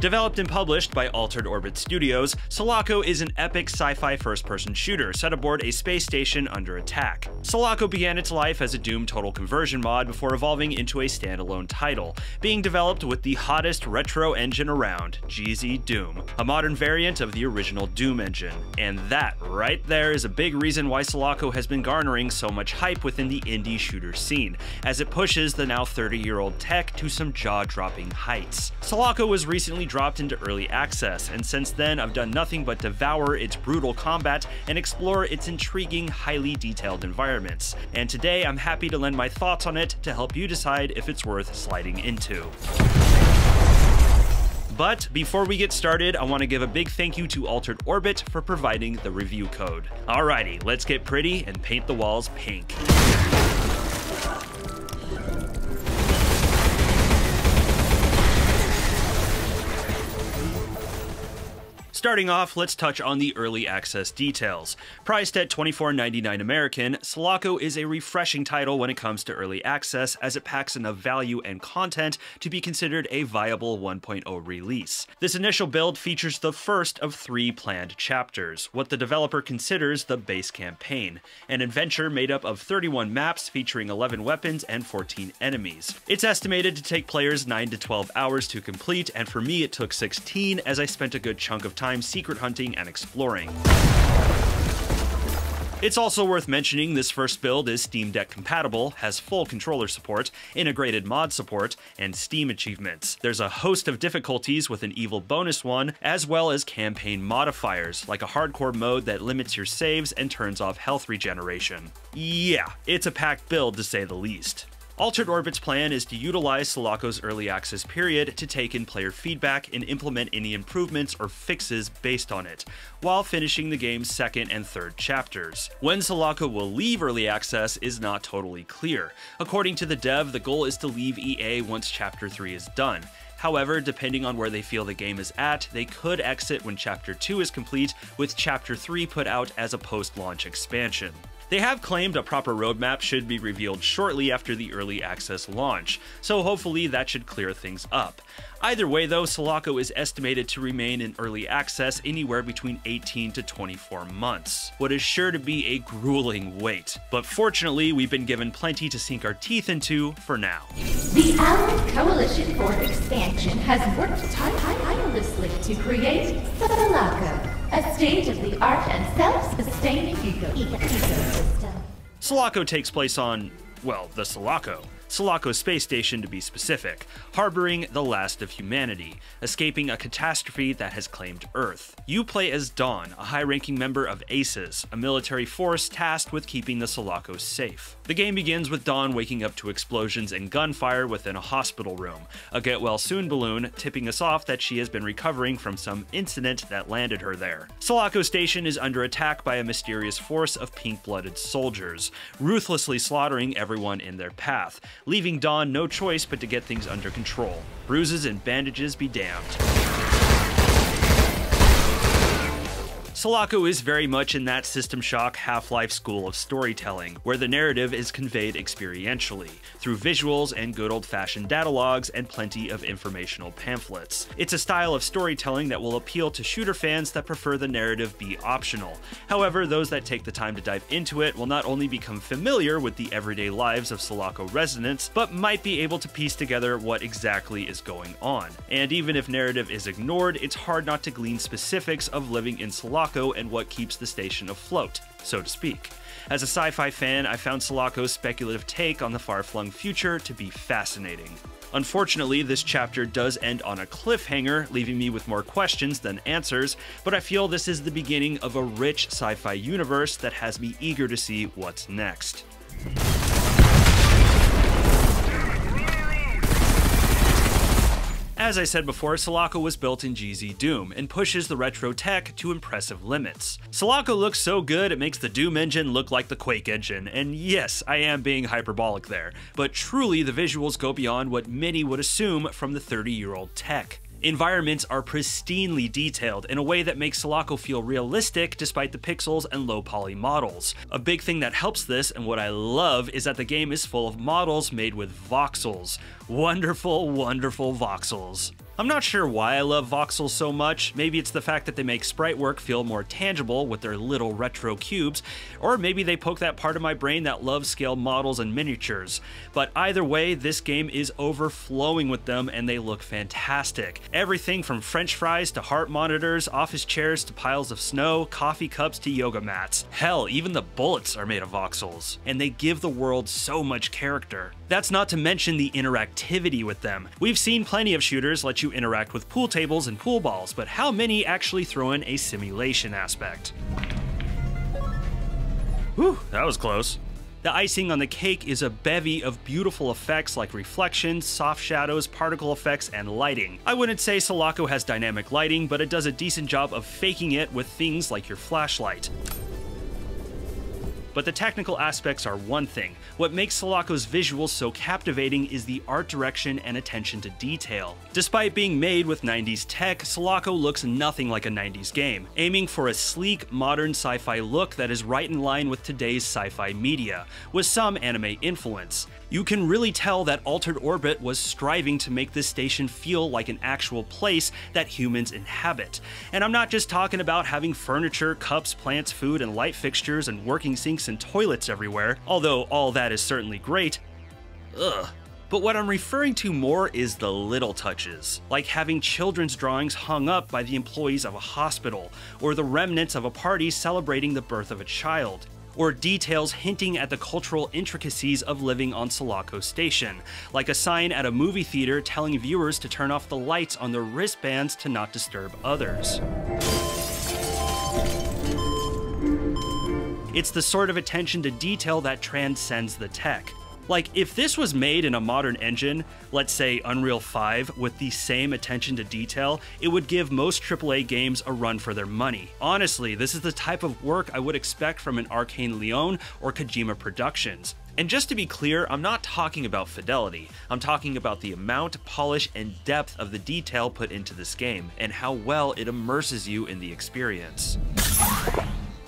Developed and published by Altered Orbit Studios, Selaco is an epic sci-fi first-person shooter set aboard a space station under attack. Selaco began its life as a Doom Total Conversion mod before evolving into a standalone title, being developed with the hottest retro engine around, GZ Doom, a modern variant of the original Doom engine. And that right there is a big reason why Selaco has been garnering so much hype within the indie shooter scene, as it pushes the now 30-year-old tech to some jaw-dropping heights. Selaco was recently dropped into early access, and since then I've done nothing but devour its brutal combat and explore its intriguing, highly detailed environments. And today I'm happy to lend my thoughts on it to help you decide if it's worth sliding into. But before we get started, I want to give a big thank you to Altered Orbit for providing the review code. Alrighty, let's get pretty and paint the walls pink. Starting off, let's touch on the early access details. Priced at $24.99 American, Selaco is a refreshing title when it comes to early access as it packs enough value and content to be considered a viable 1.0 release. This initial build features the first of three planned chapters, what the developer considers the base campaign, an adventure made up of 31 maps featuring 11 weapons and 14 enemies. It's estimated to take players 9 to 12 hours to complete, and for me it took 16 as I spent a good chunk of time time secret hunting and exploring. It's also worth mentioning this first build is Steam Deck compatible, has full controller support, integrated mod support, and Steam achievements. There's a host of difficulties with an evil bonus one, as well as campaign modifiers, like a hardcore mode that limits your saves and turns off health regeneration. Yeah, it's a packed build to say the least. Altered Orbit's plan is to utilize Selaco's early access period to take in player feedback and implement any improvements or fixes based on it, while finishing the game's second and third chapters. When Selaco will leave early access is not totally clear. According to the dev, the goal is to leave EA once Chapter 3 is done. However, depending on where they feel the game is at, they could exit when Chapter 2 is complete, with Chapter 3 put out as a post-launch expansion. They have claimed a proper roadmap should be revealed shortly after the early access launch, so hopefully that should clear things up. Either way though, Selaco is estimated to remain in early access anywhere between 18 to 24 months, what is sure to be a grueling wait. But fortunately, we've been given plenty to sink our teeth into for now. The Allied Coalition for Expansion has worked tirelessly to create Selaco, a state-of-the-art and self-sustaining ecosystem. Selaco takes place on, well, the Selaco, Selaco Space Station to be specific, harboring the last of humanity, escaping a catastrophe that has claimed Earth. You play as Dawn, a high-ranking member of ACES, a military force tasked with keeping the Selaco safe. The game begins with Dawn waking up to explosions and gunfire within a hospital room, a get-well-soon balloon tipping us off that she has been recovering from some incident that landed her there. Selaco Station is under attack by a mysterious force of pink-blooded soldiers, ruthlessly slaughtering everyone in their path, leaving Dawn no choice but to get things under control. Bruises and bandages be damned. Selaco is very much in that System Shock Half-Life school of storytelling, where the narrative is conveyed experientially, through visuals and good old-fashioned data logs and plenty of informational pamphlets. It's a style of storytelling that will appeal to shooter fans that prefer the narrative be optional. However, those that take the time to dive into it will not only become familiar with the everyday lives of Selaco residents, but might be able to piece together what exactly is going on. And even if narrative is ignored, it's hard not to glean specifics of living in Selaco and what keeps the station afloat, so to speak. As a sci fi fan, I found Selaco's speculative take on the far flung future to be fascinating. Unfortunately, this chapter does end on a cliffhanger, leaving me with more questions than answers, but I feel this is the beginning of a rich sci fi universe that has me eager to see what's next. As I said before, Selaco was built in GZ Doom and pushes the retro tech to impressive limits. Selaco looks so good it makes the Doom engine look like the Quake engine, and yes, I am being hyperbolic there, but truly the visuals go beyond what many would assume from the 30 year old tech. Environments are pristinely detailed in a way that makes Selaco feel realistic despite the pixels and low poly models. A big thing that helps this, and what I love, is that the game is full of models made with voxels. Wonderful, wonderful voxels. I'm not sure why I love voxels so much. Maybe it's the fact that they make sprite work feel more tangible with their little retro cubes, or maybe they poke that part of my brain that loves scale models and miniatures. But either way, this game is overflowing with them and they look fantastic. Everything from french fries to heart monitors, office chairs to piles of snow, coffee cups to yoga mats. Hell, even the bullets are made of voxels, and they give the world so much character. That's not to mention the interactivity with them. We've seen plenty of shooters let you interact with pool tables and pool balls, but how many actually throw in a simulation aspect? Whew, that was close. The icing on the cake is a bevy of beautiful effects like reflections, soft shadows, particle effects, and lighting. I wouldn't say Selaco has dynamic lighting, but it does a decent job of faking it with things like your flashlight. But the technical aspects are one thing. What makes Selaco's visuals so captivating is the art direction and attention to detail. Despite being made with 90s tech, Selaco looks nothing like a 90s game, aiming for a sleek, modern sci-fi look that is right in line with today's sci-fi media, with some anime influence. You can really tell that Altered Orbit was striving to make this station feel like an actual place that humans inhabit. And I'm not just talking about having furniture, cups, plants, food, and light fixtures and working sinks and toilets everywhere, although all that is certainly great. Ugh. But what I'm referring to more is the little touches, like having children's drawings hung up by the employees of a hospital, or the remnants of a party celebrating the birth of a child or details hinting at the cultural intricacies of living on Selaco Station, like a sign at a movie theater telling viewers to turn off the lights on their wristbands to not disturb others. It's the sort of attention to detail that transcends the tech. Like, if this was made in a modern engine, let's say Unreal 5, with the same attention to detail, it would give most AAA games a run for their money. Honestly, this is the type of work I would expect from an Arkane Lyon or Kojima Productions. And just to be clear, I'm not talking about fidelity. I'm talking about the amount, polish, and depth of the detail put into this game, and how well it immerses you in the experience.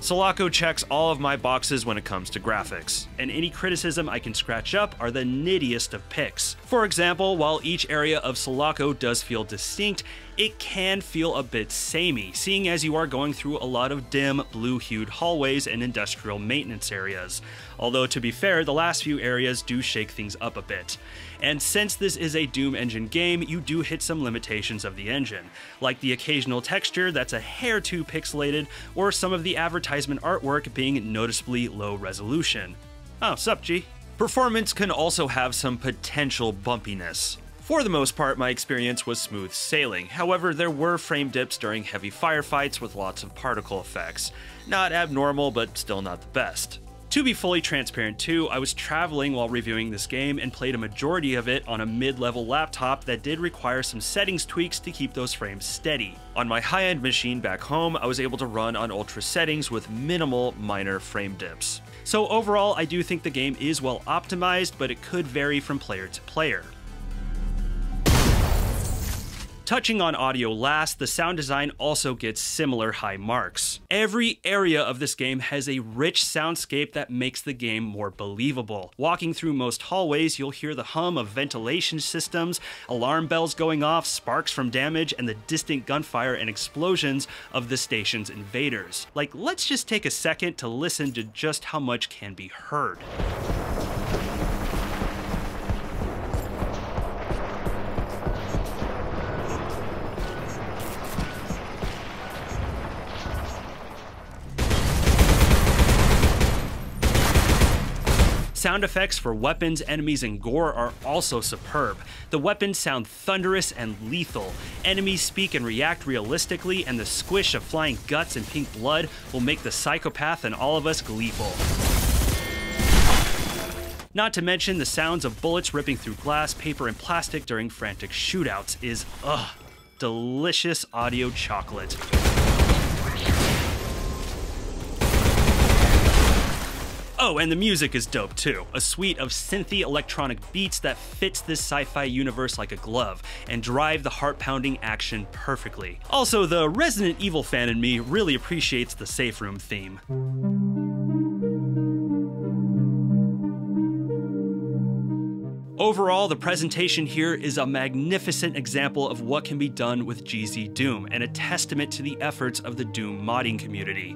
Selaco checks all of my boxes when it comes to graphics, and any criticism I can scratch up are the nittiest of picks. For example, while each area of Selaco does feel distinct, it can feel a bit samey, seeing as you are going through a lot of dim, blue-hued hallways and industrial maintenance areas. Although to be fair, the last few areas do shake things up a bit. And since this is a Doom engine game, you do hit some limitations of the engine, like the occasional texture that's a hair too pixelated, or some of the advertisement artwork being noticeably low resolution. Oh, sup, G? Performance can also have some potential bumpiness. For the most part, my experience was smooth sailing, however, there were frame dips during heavy firefights with lots of particle effects. Not abnormal, but still not the best. To be fully transparent too, I was traveling while reviewing this game and played a majority of it on a mid-level laptop that did require some settings tweaks to keep those frames steady. On my high-end machine back home, I was able to run on ultra settings with minimal minor frame dips. So overall, I do think the game is well optimized, but it could vary from player to player. Touching on audio last, the sound design also gets similar high marks. Every area of this game has a rich soundscape that makes the game more believable. Walking through most hallways, you'll hear the hum of ventilation systems, alarm bells going off, sparks from damage, and the distant gunfire and explosions of the station's invaders. Like, let's just take a second to listen to just how much can be heard. Sound effects for weapons, enemies, and gore are also superb. The weapons sound thunderous and lethal. Enemies speak and react realistically, and the squish of flying guts and pink blood will make the psychopath and all of us gleeful. Not to mention the sounds of bullets ripping through glass, paper, and plastic during frantic shootouts is, ugh, delicious audio chocolate. Oh, and the music is dope too. A suite of synthy electronic beats that fits this sci-fi universe like a glove and drive the heart-pounding action perfectly. Also, the Resident Evil fan in me really appreciates the safe room theme. Overall, the presentation here is a magnificent example of what can be done with GZ Doom, and a testament to the efforts of the Doom modding community.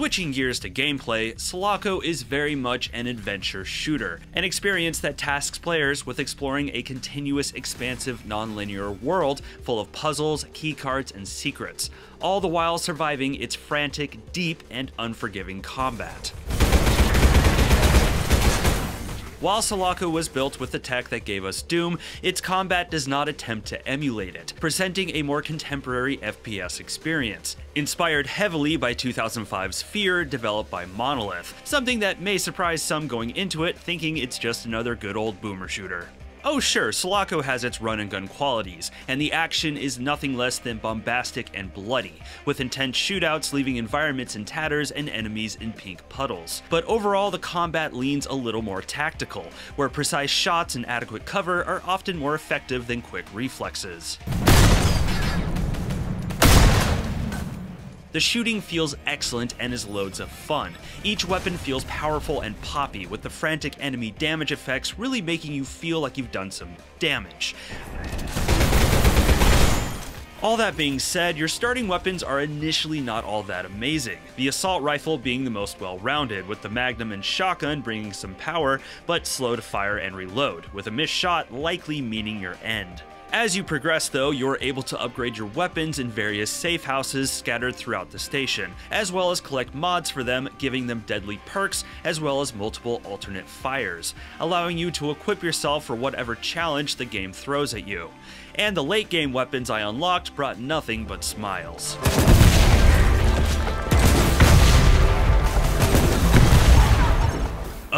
Switching gears to gameplay, Selaco is very much an adventure shooter, an experience that tasks players with exploring a continuous, expansive, non-linear world full of puzzles, keycards, and secrets, all the while surviving its frantic, deep, and unforgiving combat. While Selaco was built with the tech that gave us Doom, its combat does not attempt to emulate it, presenting a more contemporary FPS experience. Inspired heavily by 2005's Fear, developed by Monolith, something that may surprise some going into it thinking it's just another good old boomer shooter. Oh sure, Selaco has its run and gun qualities, and the action is nothing less than bombastic and bloody, with intense shootouts leaving environments in tatters and enemies in pink puddles. But overall, the combat leans a little more tactical, where precise shots and adequate cover are often more effective than quick reflexes. The shooting feels excellent and is loads of fun. Each weapon feels powerful and poppy, with the frantic enemy damage effects really making you feel like you've done some damage. All that being said, your starting weapons are initially not all that amazing. The assault rifle being the most well-rounded, with the magnum and shotgun bringing some power, but slow to fire and reload, with a missed shot likely meaning your end. As you progress though, you're able to upgrade your weapons in various safe houses scattered throughout the station, as well as collect mods for them, giving them deadly perks, as well as multiple alternate fires, allowing you to equip yourself for whatever challenge the game throws at you. And the late game weapons I unlocked brought nothing but smiles.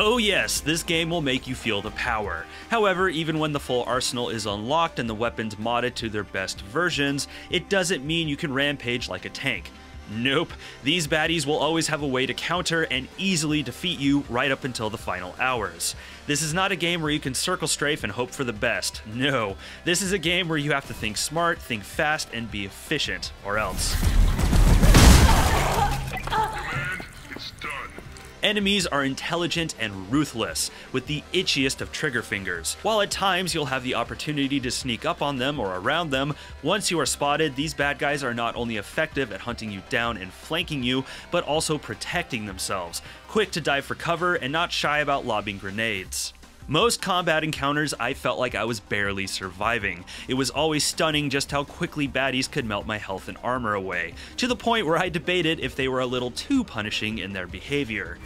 Oh yes, this game will make you feel the power. However, even when the full arsenal is unlocked and the weapons modded to their best versions, it doesn't mean you can rampage like a tank. Nope, these baddies will always have a way to counter and easily defeat you right up until the final hours. This is not a game where you can circle strafe and hope for the best. No, this is a game where you have to think smart, think fast, and be efficient, or else. Enemies are intelligent and ruthless, with the itchiest of trigger fingers. While at times you'll have the opportunity to sneak up on them or around them, once you are spotted, these bad guys are not only effective at hunting you down and flanking you, but also protecting themselves, quick to dive for cover and not shy about lobbing grenades. Most combat encounters, I felt like I was barely surviving. It was always stunning just how quickly baddies could melt my health and armor away, to the point where I debated if they were a little too punishing in their behavior.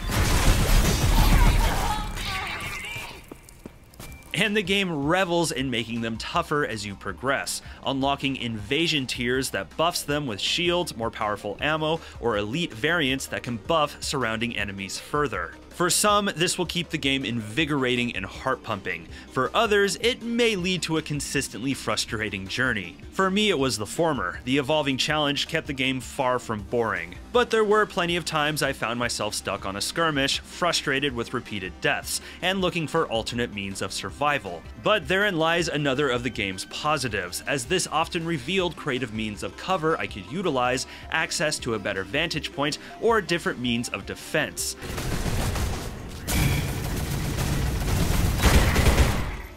and the game revels in making them tougher as you progress, unlocking invasion tiers that buffs them with shields, more powerful ammo, or elite variants that can buff surrounding enemies further. For some, this will keep the game invigorating and heart pumping. For others, it may lead to a consistently frustrating journey. For me, it was the former. The evolving challenge kept the game far from boring. But there were plenty of times I found myself stuck on a skirmish, frustrated with repeated deaths, and looking for alternate means of survival. But therein lies another of the game's positives, as this often revealed creative means of cover I could utilize, access to a better vantage point, or different means of defense.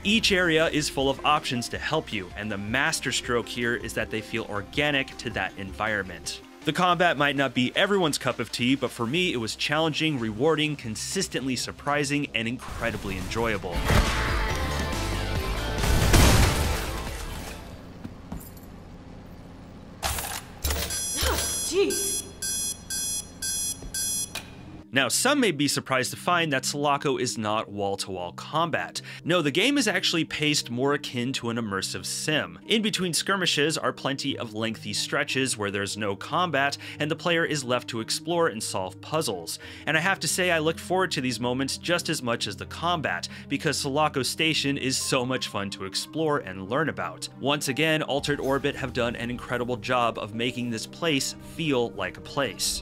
Each area is full of options to help you, and the masterstroke here is that they feel organic to that environment. The combat might not be everyone's cup of tea, but for me it was challenging, rewarding, consistently surprising, and incredibly enjoyable. Ah, jeez. Now, some may be surprised to find that Selaco is not wall-to-wall -wall combat. No, the game is actually paced more akin to an immersive sim. In between skirmishes are plenty of lengthy stretches where there's no combat, and the player is left to explore and solve puzzles. And I have to say I look forward to these moments just as much as the combat, because Selaco Station is so much fun to explore and learn about. Once again, Altered Orbit have done an incredible job of making this place feel like a place.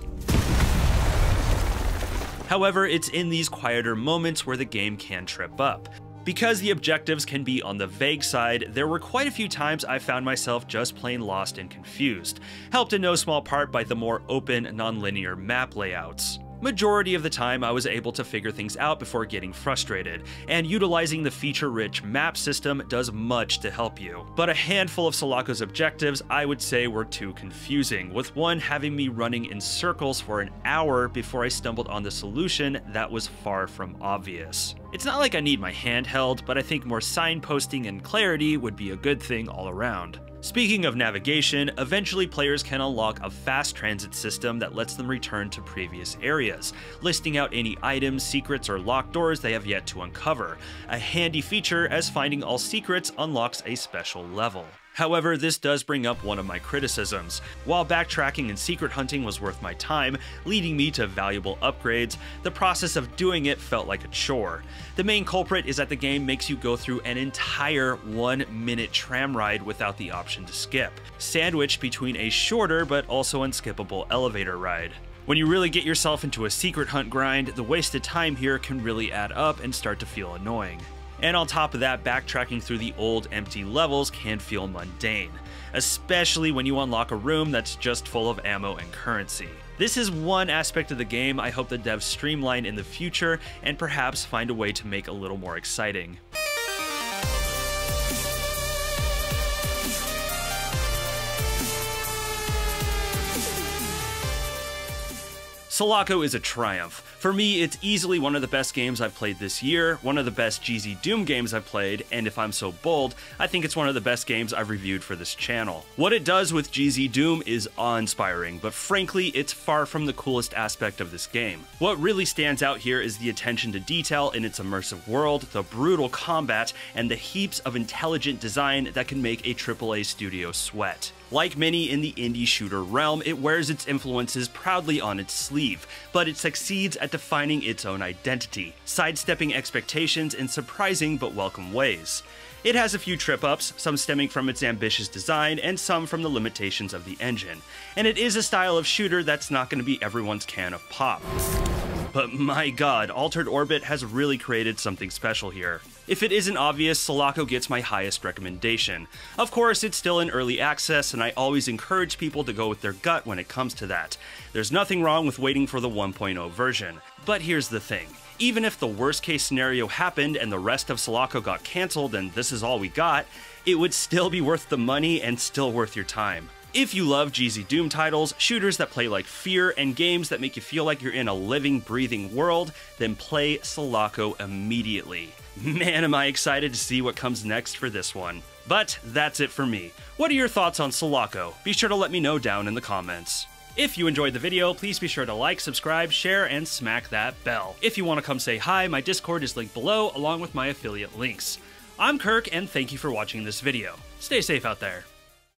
However, it's in these quieter moments where the game can trip up. Because the objectives can be on the vague side, there were quite a few times I found myself just plain lost and confused, helped in no small part by the more open, non-linear map layouts. Majority of the time, I was able to figure things out before getting frustrated, and utilizing the feature-rich map system does much to help you. But a handful of Selaco's objectives I would say were too confusing, with one having me running in circles for an hour before I stumbled on the solution that was far from obvious. It's not like I need my handheld, but I think more signposting and clarity would be a good thing all around. Speaking of navigation, eventually players can unlock a fast transit system that lets them return to previous areas, listing out any items, secrets, or locked doors they have yet to uncover, a handy feature as finding all secrets unlocks a special level. However, this does bring up one of my criticisms. While backtracking and secret hunting was worth my time, leading me to valuable upgrades, the process of doing it felt like a chore. The main culprit is that the game makes you go through an entire one minute tram ride without the option to skip, sandwiched between a shorter but also unskippable elevator ride. When you really get yourself into a secret hunt grind, the wasted time here can really add up and start to feel annoying. And on top of that, backtracking through the old empty levels can feel mundane, especially when you unlock a room that's just full of ammo and currency. This is one aspect of the game I hope the devs streamline in the future and perhaps find a way to make a little more exciting. Selaco is a triumph. For me, it's easily one of the best games I've played this year, one of the best GZ Doom games I've played, and if I'm so bold, I think it's one of the best games I've reviewed for this channel. What it does with GZ Doom is awe-inspiring, but frankly, it's far from the coolest aspect of this game. What really stands out here is the attention to detail in its immersive world, the brutal combat, and the heaps of intelligent design that can make a AAA studio sweat. Like many in the indie shooter realm, it wears its influences proudly on its sleeve, but it succeeds at defining its own identity, sidestepping expectations in surprising but welcome ways. It has a few trip ups, some stemming from its ambitious design and some from the limitations of the engine. And it is a style of shooter that's not going to be everyone's can of pop. But my god, Altered Orbit has really created something special here. If it isn't obvious, Selaco gets my highest recommendation. Of course, it's still in early access, and I always encourage people to go with their gut when it comes to that. There's nothing wrong with waiting for the 1.0 version. But here's the thing. Even if the worst case scenario happened and the rest of Selaco got cancelled and this is all we got, it would still be worth the money and still worth your time. If you love GZ Doom titles, shooters that play like Fear, and games that make you feel like you're in a living, breathing world, then play Selaco immediately. Man, am I excited to see what comes next for this one. But that's it for me. What are your thoughts on Selaco? Be sure to let me know down in the comments. If you enjoyed the video, please be sure to like, subscribe, share, and smack that bell. If you want to come say hi, my Discord is linked below, along with my affiliate links. I'm Kirk, and thank you for watching this video. Stay safe out there.